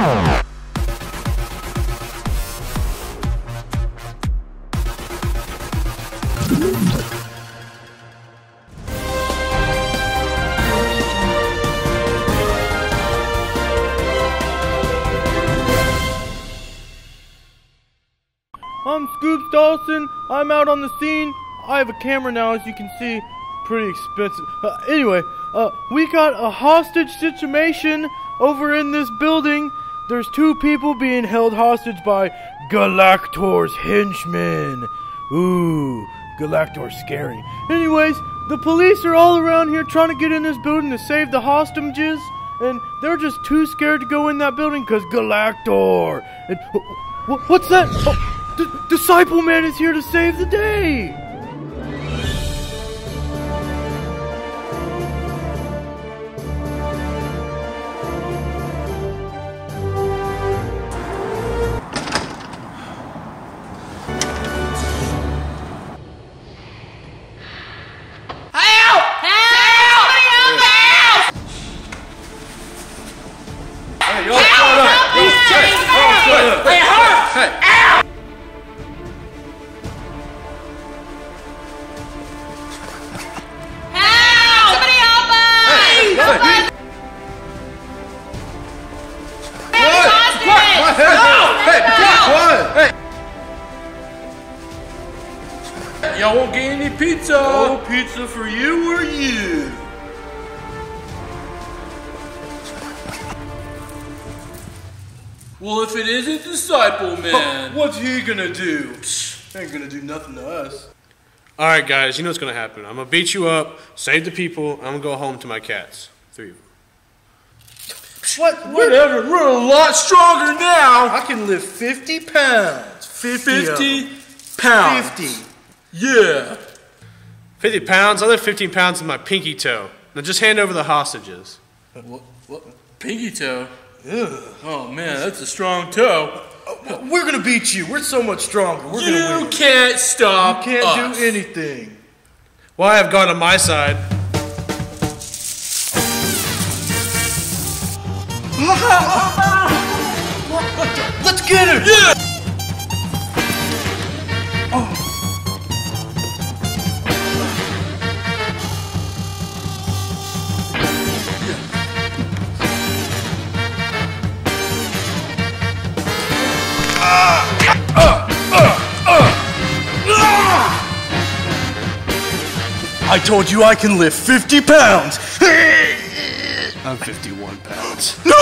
I'm Scoops Dawson. I'm out on the scene. I have a camera now, as you can see. Pretty expensive. Uh, anyway, uh, we got a hostage situation over in this building. There's two people being held hostage by Galactor's henchmen. Ooh, Galactor's scary. Anyways, the police are all around here trying to get in this building to save the hostages, and they're just too scared to go in that building because Galactor. And what's that? Oh, Disciple Man is here to save the day. Hey. Help! Somebody? Hey, hey. Y'all won't get any pizza. Oh, pizza for you or you? Well, if it isn't Disciple Man. What's he gonna do? Ain't gonna do nothing to us. All right, guys, you know what's gonna happen. I'm gonna beat you up, save the people, and I'm gonna go home to my cats. Three of them. What? Whatever, we're a lot stronger now. I can lift 50 pounds. 50. of 50 pounds. 50. Yeah. 50 pounds, I lift 15 pounds in my pinky toe. Now just hand over the hostages. What? What? Pinky toe. Oh man, that's a strong toe. Uh, we're gonna beat you. We're so much stronger. We're gonna You can't stop You Can't us. do anything. Well, I have God on my side. Let's get him. Yeah. I told you I can lift 50 pounds. I'm 51 pounds. No!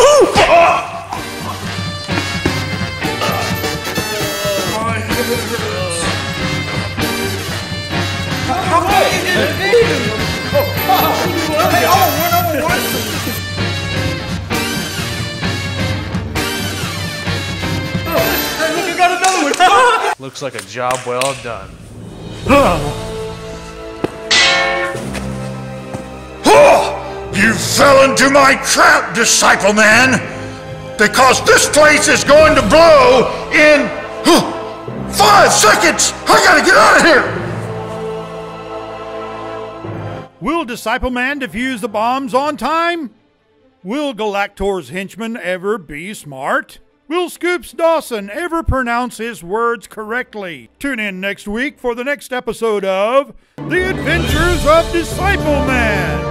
Looks like a job well done. fell into my trap, disciple man! Because this place is going to blow in five seconds! I gotta get out of here! Will Disciple Man defuse the bombs on time? Will Galactor's henchmen ever be smart? Will Scoops Dawson ever pronounce his words correctly? Tune in next week for the next episode of The Adventures of Disciple Man.